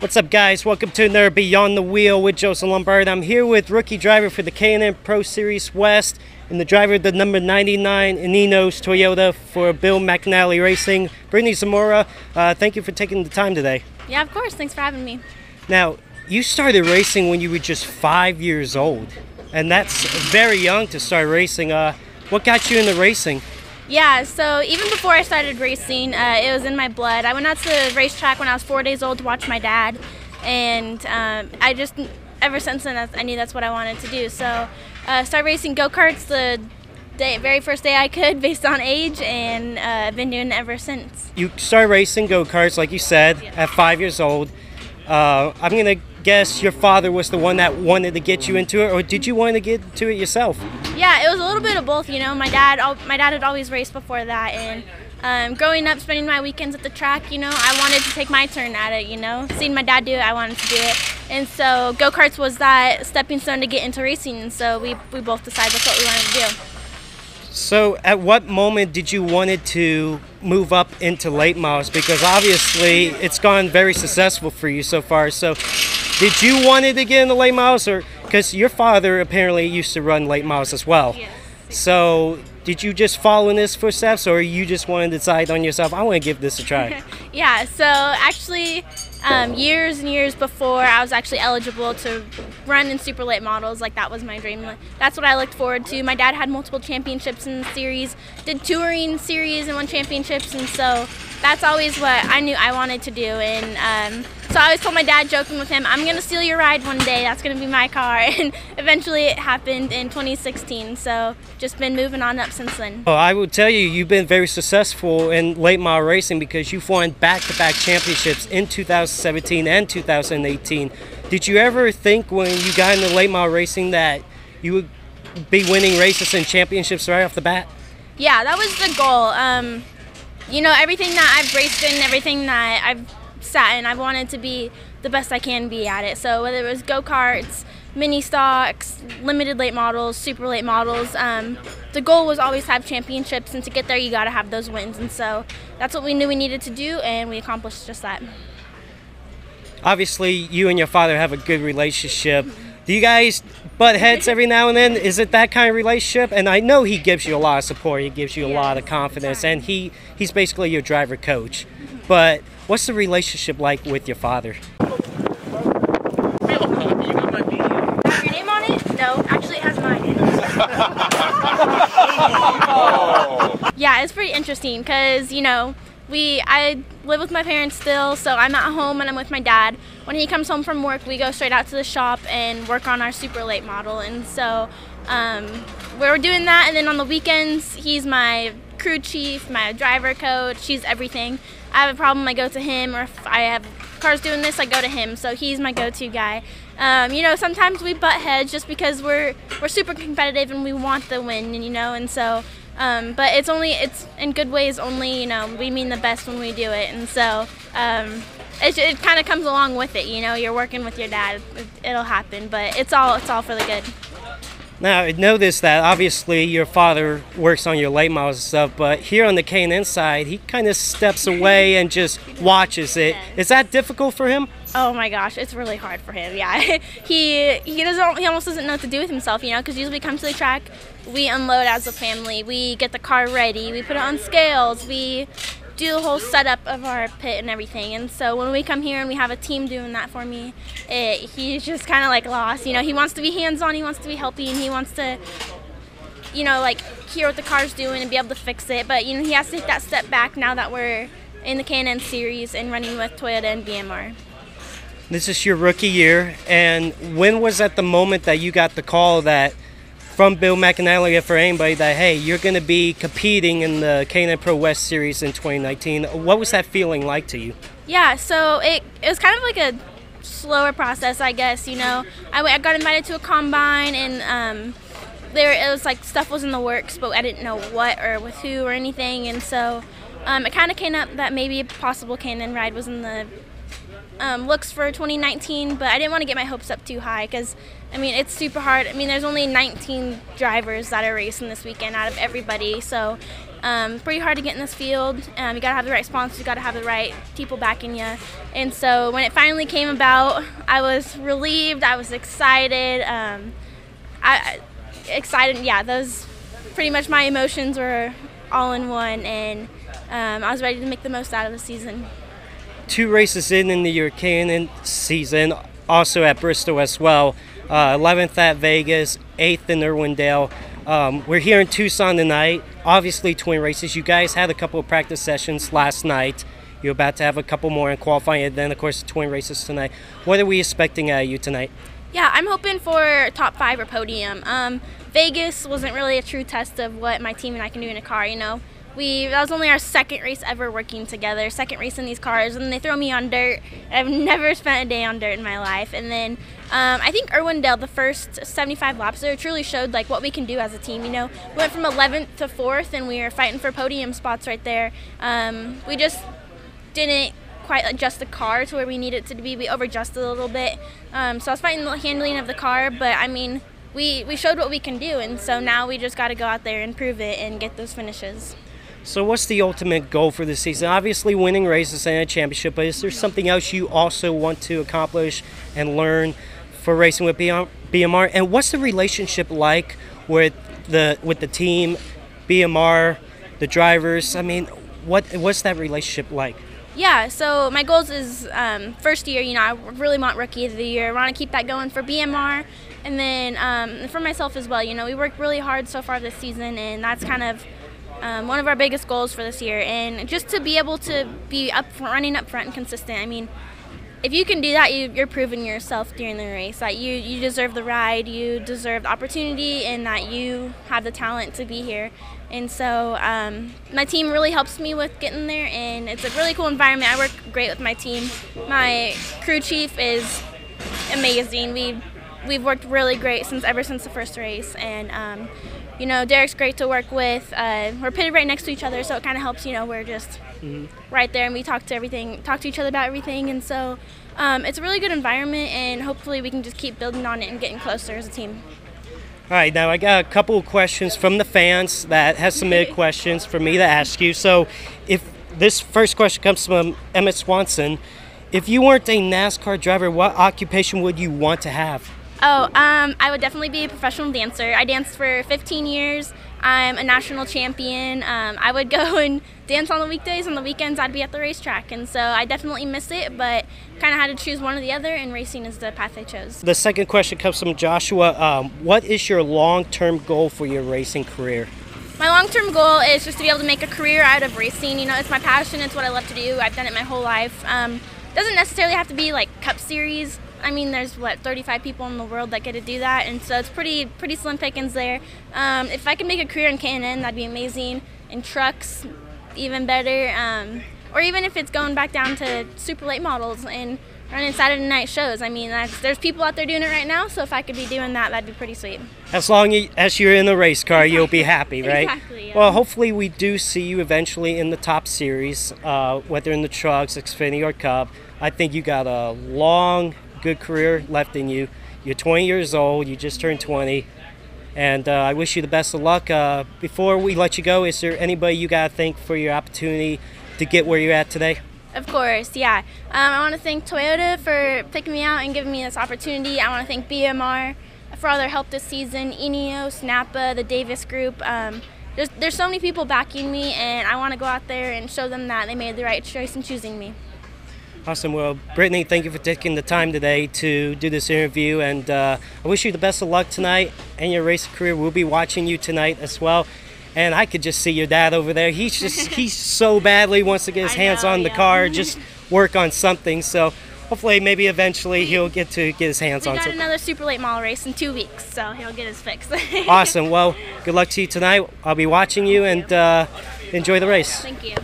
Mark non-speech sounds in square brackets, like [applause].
What's up, guys? Welcome to another Beyond the Wheel with Joseph Lombard. I'm here with rookie driver for the K&N Pro Series West and the driver of the number 99 ENEOS Toyota for Bill McAnally Racing, Brittney Zamora. Uh, thank you for taking the time today. Yeah, of course. Thanks for having me. Now, you started racing when you were just five years old, and that's very young to start racing. Uh, what got you into racing? Yeah, so even before I started racing, uh, it was in my blood. I went out to the racetrack when I was four days old to watch my dad, and um, I just, ever since then, I knew that's what I wanted to do. So uh, started racing go-karts the day, very first day I could [laughs] based on age, and uh, I've been doing it ever since. You started racing go-karts, like you said, Yeah. at five years old. Uh, I'm to guess your father was the one that wanted to get you into it, or did you want to get into it yourself? Yeah, it was a little bit of both. You know, my dad, my dad had always raced before that, and um, growing up, spending my weekends at the track, you know, I wanted to take my turn at it. You know, seeing my dad do it, I wanted to do it, and so go karts was that stepping stone to get into racing. And so we we both decided that's what we wanted to do. So, at what moment did you wanted to move up into late models? Because obviously, it's gone very successful for you so far. So, did you wanted to get into late models, or because your father apparently used to run late models as well? Yes. So, did you just follow in his footsteps, or you just wanted to decide on yourself? I want to give this a try. [laughs] Yeah, so actually, um, years and years before I was actually eligible to run in super late models, like that was my dream. That's what I looked forward to. My dad had multiple championships in the series, did touring series and won championships, and so that's always what I knew I wanted to do. And um, so I always told my dad, joking with him, I'm gonna steal your ride one day. That's gonna be my car. [laughs] And eventually, it happened in 2016. So just been moving on up since then. Well, I will tell you, you've been very successful in late model racing because you've won back-to-back championships in 2017 and 2018. Did you ever think when you got into late model racing that you would be winning races and championships right off the bat? Yeah, that was the goal. Um, you know, everything that I've raced in, everything that I've sat in, I've wanted to be the best I can be at it. So whether it was go karts, mini stocks, limited late models, super late models, um, the goal was always have championships, and to get there, you got to have those wins. And so that's what we knew we needed to do, and we accomplished just that. Obviously, you and your father have a good relationship. Do you guys butt heads every now and then? Is it that kind of relationship? And I know he gives you a lot of support. He gives you a lot of confidence, and he he's basically your driver coach. But what's the relationship like with your father? Have your name on it? No, actually, it has mine. [laughs] [laughs] yeah, it's pretty interesting because you know we I live with my parents still, so I'm at home and I'm with my dad. When he comes home from work, we go straight out to the shop and work on our super late model, and so um, we're doing that. And then on the weekends, he's my crew chief, my driver coach. He's everything. I have a problem, I go to him, or if I have cars doing this, I go to him. So he's my go-to guy. Um, you know, sometimes we butt heads just because we're we're super competitive and we want the win, you know, and so. Um, but it's only it's in good ways. Only you know we mean the best when we do it, and so um, it, it kind of comes along with it. You know, you're working with your dad. It, it'll happen, but it's all it's all for the good. Now, I noticed that obviously your father works on your late models and stuff, but here on the K&N side, he kind of steps away and just watches it. Is that difficult for him? Oh my gosh, it's really hard for him. Yeah, [laughs] he he doesn't he almost doesn't know what to do with himself, you know, because usually we come to the track, we unload as a family, we get the car ready, we put it on scales, we do the whole setup of our pit and everything. And so when we come here and we have a team doing that for me, it, he's just kind of like lost. You know, he wants to be hands on, he wants to be helping, and he wants to you know, like hear what the car's doing and be able to fix it. But you know, he has to take that step back now that we're in the K&N series and running with Toyota and BMR. This is your rookie year, and when was at the moment that you got the call that from Bill McAnally or for anybody that hey, you're going to be competing in the K&N Pro West Series in 2019? What was that feeling like to you? Yeah, so it, it was kind of like a slower process, I guess. You know, I, I got invited to a combine, and um, there it was like stuff was in the works, but I didn't know what or with who or anything, and so um, it kind of came up that maybe a possible K&N ride was in the um, looks for 2019, but I didn't want to get my hopes up too high because I mean, it's super hard. I mean, there's only 19 drivers that are racing this weekend out of everybody, so um, pretty hard to get in this field. Um, you gotta have the right sponsors, you gotta have the right people backing you. And so when it finally came about, I was relieved. I was excited. Um, I excited. Yeah, those pretty much my emotions were all in one, and um, I was ready to make the most out of the season. Two races in in the European season, also at Bristol as well. Uh, 11th at Vegas, 8th in Irwindale. Um, we're here in Tucson tonight. Obviously, twin races. You guys had a couple of practice sessions last night. You're about to have a couple more in qualifying, and then, of course, twin races tonight. What are we expecting out of you tonight? Yeah, I'm hoping for top five or podium. Um, Vegas wasn't really a true test of what my team and I can do in a car, you know we that was only our second race ever working together second race in these cars and they throw me on dirt. I've never [laughs] spent a day on dirt in my life and then um, i think irwindale the first 75 laps there truly showed like what we can do as a team you know? We went from 11th to 4th and we were fighting for podium spots right there. Um, we just didn't quite adjust the car to where we needed it to be. We over adjusted a little bit. Um, so i was fighting the handling of the car but i mean we, we showed what we can do and so now we just got to go out there and prove it and get those finishes so, what's the ultimate goal for this season? Obviously, winning races and a championship, but is there something else you also want to accomplish and learn for racing with BMR? And what's the relationship like with the with the team, BMR, the drivers? I mean, what what's that relationship like? Yeah, so my goals is um, first year, you know, I really want rookie of the year. I want to keep that going for BMR and then um, for myself as well. You know, we worked really hard so far this season, and that's kind of um, one of our biggest goals for this year, and just to be able to be up running up front and consistent. I mean, if you can do that, you, are proving yourself during the race that you you deserve the ride, you deserve the opportunity, and that you have the talent to be here. And so um, my team really helps me with getting there, and it's a really cool environment. I work great with my team. My crew chief is amazing. We we've worked really great since ever since the first race, and um, you know Derek's great to work with. Uh, we're pitted right next to each other, so it kind of helps. You know, we're just mm-hmm. right there, and we talk to everything, talk to each other about everything, and so um, it's a really good environment, and hopefully we can just keep building on it and getting closer as a team. All right, now I got a couple of questions from the fans that has submitted [laughs] questions for me to ask you. So, if this first question comes from Emmett Swanson, if you weren't a NASCAR driver, what occupation would you want to have? Oh, um, I would definitely be a professional dancer. I danced for 15 years. I'm a national champion. Um, I would [laughs] go and dance on the weekdays. On the weekends, I'd be at the racetrack. And so I definitely miss it, but kind of had to choose one or the other, and racing is the path I chose. The second question comes from Joshua. Um, what is your long term goal for your racing career? My long term goal is just to be able to make a career out of racing. You know, it's my passion, it's what I love to do. I've done it my whole life. Um, doesn't necessarily have to be like Cup Series I mean, there's what 35 people in the world that get to do that, and so it's pretty pretty slim pickings there. Um, if I could make a career in K&N, that'd be amazing. In trucks, even better. Um, or even if it's going back down to super late models and running Saturday night shows. I mean, there's people out there doing it right now, so if I could be doing that, that'd be pretty sweet. As long as you're in the race car, exactly. you'll be happy, right? Exactly. Yeah. Well, hopefully we do see you eventually in the top series, uh, whether in the trucks, Xfinity, or Cup. I think you got a long good career left in you. You're 20 years old. You just turned 20. And uh, I wish you the best of luck. Uh, before we let you go, is there anybody you got to thank for your opportunity to get where you're at today? Of course, yeah. Um, I want to thank Toyota for picking me out and giving me this opportunity. I want to thank BMR for all their help this season, ENEOS, NAPA, the Davis Groupe. Um, there's, there's so many people backing me, and I want to go out there and show them that they made the right choice in choosing me. Awesome. Well, Brittney, thank you for taking the time today to do this interview, and uh, I wish you the best of luck tonight and your racing career. We'll be watching you tonight as well. And I could just see your dad over there. He's just [laughs] he's so badly wants to get his hands know, on the yeah. car, [laughs] just work on something. So hopefully, maybe eventually he'll get to get his hands we on. got something. another super late model race in two weeks, so he'll get his fix. [laughs] awesome. Well, good luck to you tonight. I'll be watching you and uh, enjoy the race. Thank you.